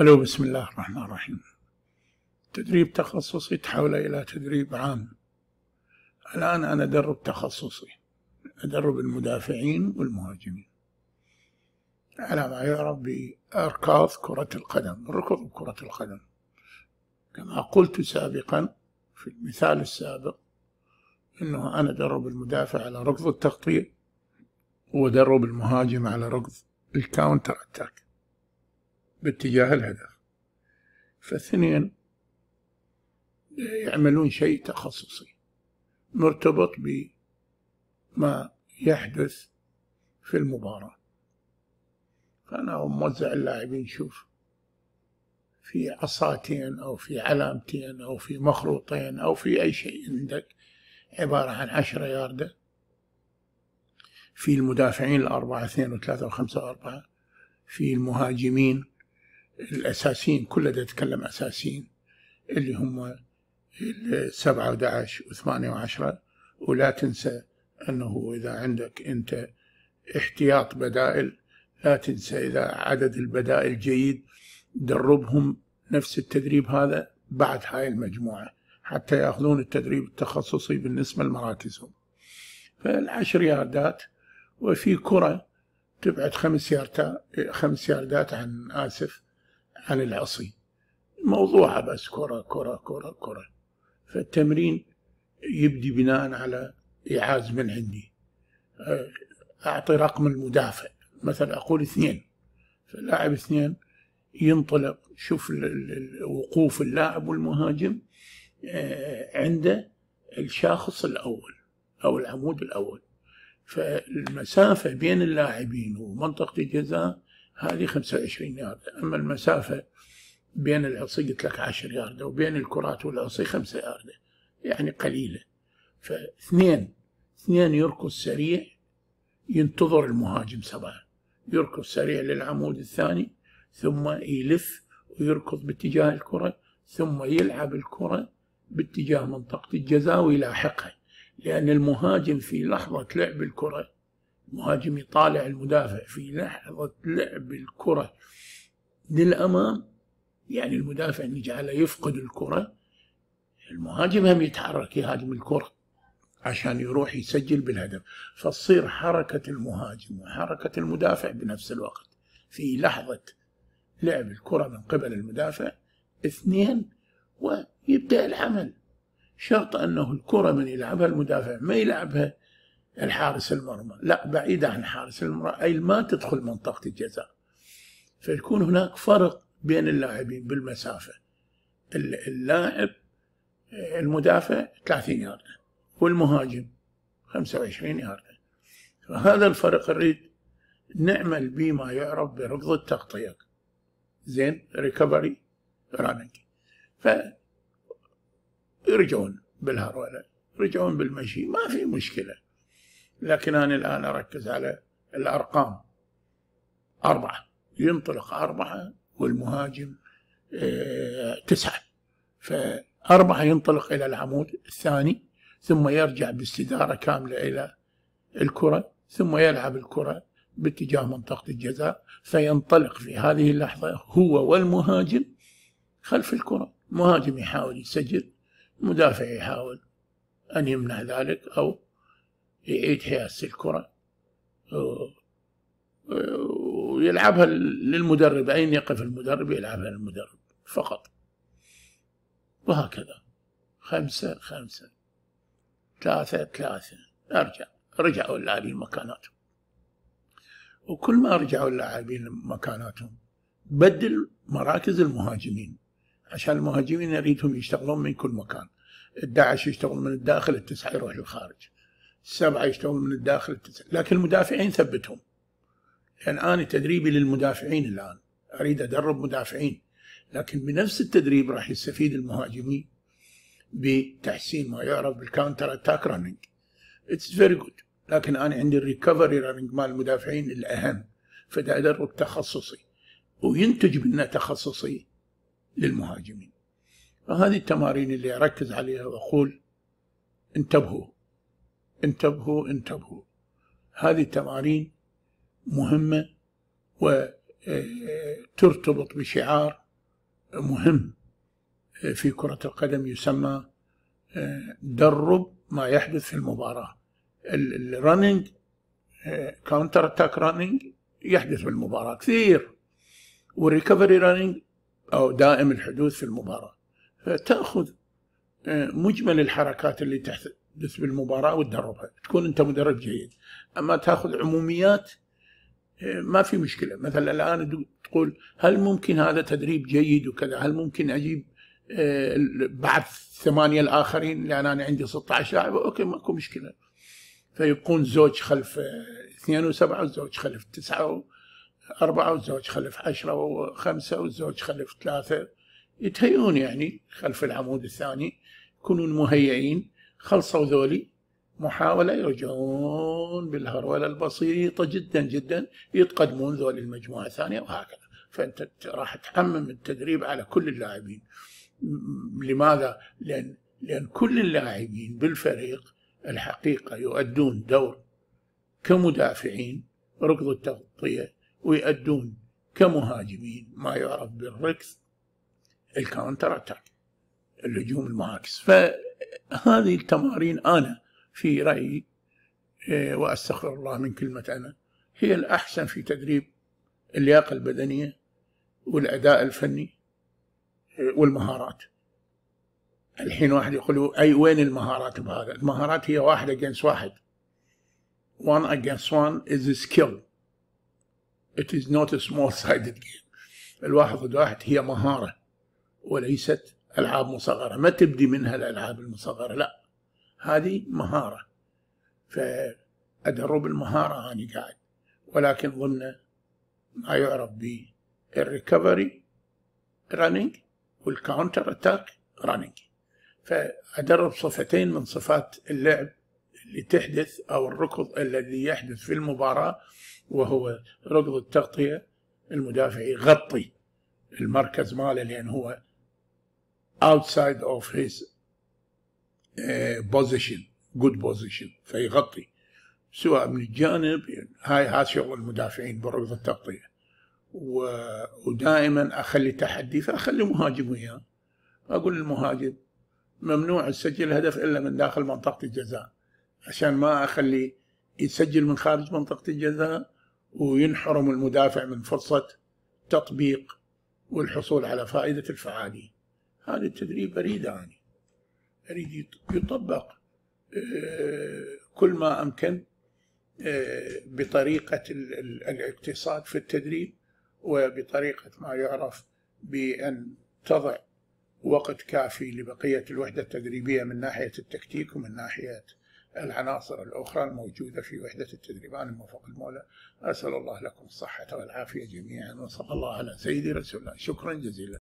ألو بسم الله الرحمن الرحيم. تدريب تخصصي تحول إلى تدريب عام. الآن أنا أدرب تخصصي. أدرب المدافعين والمهاجمين. على ما يعرف بأركاض كرة القدم ركض كرة القدم. كما قلت سابقا في المثال السابق أنه أنا أدرب المدافع على ركض التغطية وأدرب المهاجم على ركض الكاونتر أتاك. باتجاه الهدف. فالاثنين يعملون شيء تخصصي. مرتبط بما يحدث في المباراة. فأنا موزع اللاعبين شوف في عصاتين أو في علامتين أو في مخروطين أو في أي شيء عندك عبارة عن عشرة ياردة. في المدافعين الأربعة اثنين وثلاثة وخمسة وأربعة. في المهاجمين الأساسيين كلها تتكلم أساسيين اللي هم السبعة ودعش وثمانية وعشرة ولا تنسى أنه إذا عندك أنت احتياط بدائل لا تنسى إذا عدد البدائل جيد دربهم نفس التدريب هذا بعد هاي المجموعة حتى يأخذون التدريب التخصصي بالنسبة لمراكزهم. فالعشر ياردات وفي كرة تبعد خمس ياردات خمس ياردات عن آسف. عن العصي. موضوعها بس كرة كرة كرة كرة. فالتمرين يبدي بناء على إيعاز من عندي. أعطي رقم المدافع. مثلا أقول اثنين. فاللاعب اثنين ينطلق شوف وقوف اللاعب والمهاجم عنده الشاخص الأول أو العمود الأول. فالمسافة بين اللاعبين ومنطقة الجزاء هذه 25 يارد. أما المسافة بين العصي قلت لك 10 يارد وبين الكرات والعصي 5 يارد يعني قليلة. فاثنين اثنين يركض سريع ينتظر المهاجم سبعة يركض سريع للعمود الثاني ثم يلف ويركض باتجاه الكرة ثم يلعب الكرة باتجاه منطقة الجزاء ويلاحقها. لأن المهاجم في لحظة لعب الكرة المهاجم يطالع المدافع في لحظة لعب الكرة للأمام. يعني المدافع نجعله يفقد الكرة المهاجم هم يتحرك يهاجم الكرة عشان يروح يسجل بالهدف. فتصير حركة المهاجم وحركة المدافع بنفس الوقت في لحظة لعب الكرة من قبل المدافع اثنين ويبدأ العمل. شرط أنه الكرة من يلعبها المدافع ما يلعبها الحارس المرمى. لا بعيدة عن حارس المرمى. أي ما تدخل منطقة الجزاء. فيكون هناك فرق بين اللاعبين بالمسافة. اللاعب المدافع 30 ياردة والمهاجم 25 ياردة. فهذا الفرق نريد نعمل بما يعرف بركض التغطية. زين recovery running ف يرجعون بالهرولة يرجعون بالمشي. ما في مشكلة. لكن أنا الآن أركز على الأرقام. أربعة. ينطلق أربعة والمهاجم آه، تسعة. فأربعة ينطلق إلى العمود الثاني ثم يرجع باستدارة كاملة إلى الكرة ثم يلعب الكرة باتجاه منطقة الجزاء. فينطلق في هذه اللحظة هو والمهاجم خلف الكرة. المهاجم يحاول يسجل المدافع يحاول أن يمنع ذلك أو يعيد حيازة الكرة ويلعبها للمدرب أين يقف المدرب؟ يلعبها للمدرب فقط. وهكذا. خمسة خمسة. ثلاثة ثلاثة. أرجع. رجعوا اللاعبين مكاناتهم. وكل ما رجعوا اللاعبين مكاناتهم بدل مراكز المهاجمين. عشان المهاجمين نريدهم يشتغلون من كل مكان. الداعش يشتغل من الداخل التسعة يروح للخارج السبعة يشتغل من الداخل لكن المدافعين ثبتهم. لأن أنا تدريبي للمدافعين الآن. أريد أدرب مدافعين. لكن بنفس التدريب راح يستفيد المهاجمين بتحسين ما يعرف بال counter attack running it's very good لكن أنا عندي ال recovery running مال المدافعين الأهم. فدا أدرب تخصصي. وينتج منه تخصصي للمهاجمين. فهذه التمارين اللي أركز عليها وأقول انتبهوا. انتبهوا انتبهوا. هذه التمارين مهمة وترتبط بشعار مهم في كرة القدم يسمى درب ما يحدث في المباراة. ال running counter attack running يحدث في المباراة كثير وال recovery running أو دائم الحدوث في المباراة. فتأخذ آه، مجمل الحركات اللي تحدث بالمباراة وتدربها تكون أنت مدرب جيد. أما تأخذ عموميات آه، ما في مشكلة. مثلا الآن تقول هل ممكن هذا تدريب جيد وكذا؟ هل ممكن أجيب آه، بعد ثمانية الآخرين؟ لأن أنا عندي 16 لاعب. أوكي ماكو مشكلة. فيبقون زوج خلف اثنين وسبعة وزوج خلف تسعة أربعة والزوج خلف عشرة وخمسة والزوج خلف ثلاثة. يتهيئون يعني خلف العمود الثاني يكونون مهيئين. خلصوا ذولي محاولة يرجعون بالهرولة البسيطة جدا جدا يتقدمون ذولي المجموعة الثانية وهكذا. فأنت راح تحمم التدريب على كل اللاعبين. لماذا؟ لأن لأن كل اللاعبين بالفريق الحقيقة يؤدون دور كمدافعين ركض التغطية ويؤدون كمهاجمين ما يعرف بالركض ال counter attack الهجوم المعاكس. فهذه التمارين أنا في رأيي إيه، وأستغفر الله من كلمة أنا هي الأحسن في تدريب اللياقة البدنية والأداء الفني إيه، والمهارات الحين واحد يقول أي وين المهارات بهذا؟ المهارات هي واحد against واحد. one against one is a skill. It is not a small sided game. الواحد ضد واحد هي مهارة وليست ألعاب مصغرة. ما تبدي منها الألعاب المصغرة لا. هذه مهارة. فأدرب المهارة أنا قاعد. ولكن ضمن ما يعرف بال recovery running وال counter attack running فأدرب صفتين من صفات اللعب اللي تحدث أو الركض الذي يحدث في المباراة وهو ركض التغطية المدافع يغطي المركز ماله لأن هو outside of his position good position. فيغطي سواء من الجانب هاي هذا شغل المدافعين بركض التغطية. ودائما أخلي تحدي فأخلي مهاجم وياه. أقول للمهاجم ممنوع تسجل هدف إلا من داخل منطقة الجزاء. عشان ما أخلي يسجل من خارج منطقة الجزاء وينحرم المدافع من فرصة تطبيق والحصول على فائدة الفعالية. هذا التدريب أريد أنا أريد يطبق آه، كل ما أمكن آه، بطريقة الاقتصاد في التدريب وبطريقة ما يعرف بأن تضع وقت كافي لبقية الوحدة التدريبية من ناحية التكتيك ومن ناحية العناصر الأخرى الموجودة في وحدة التدريب أنا موفق المولى. أسأل الله لكم الصحة والعافية جميعا وصلى الله على سيدي رسول الله شكرا جزيلا.